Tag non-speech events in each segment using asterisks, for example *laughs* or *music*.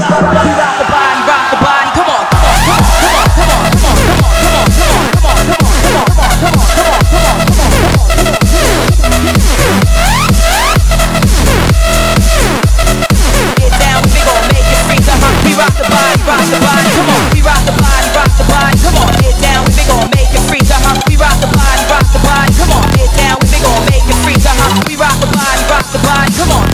Bye.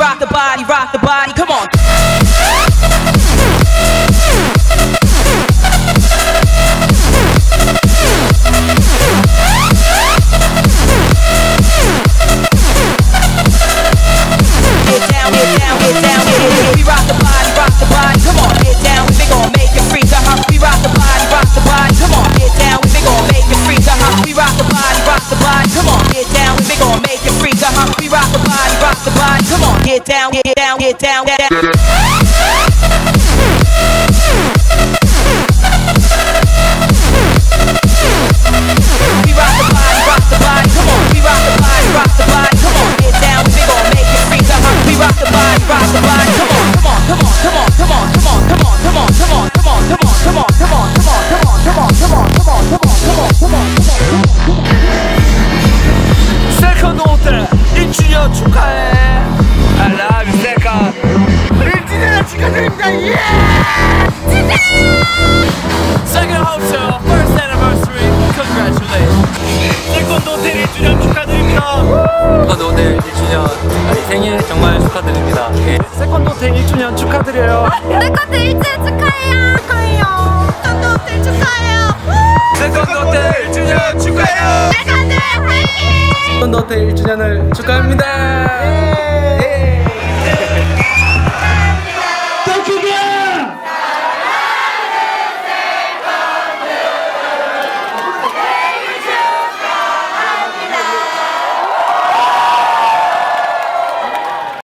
Rock the body, rock the body, come on. Uh-huh. We rock the body, rock the body. Come on, get down, get down, get down, get down. 세컨드 호텔 1주년 아니, 생일 정말 축하드립니다 예. 세컨드 호텔 1주년 축하드려요 *laughs* 내것도 일주일 축하해요. 축하해요. 저도 호텔 축하해요. 세컨드 호텔 1주년 축하해요 내가들 화이팅! 세컨드 호텔 1주년을 축하합니다 예.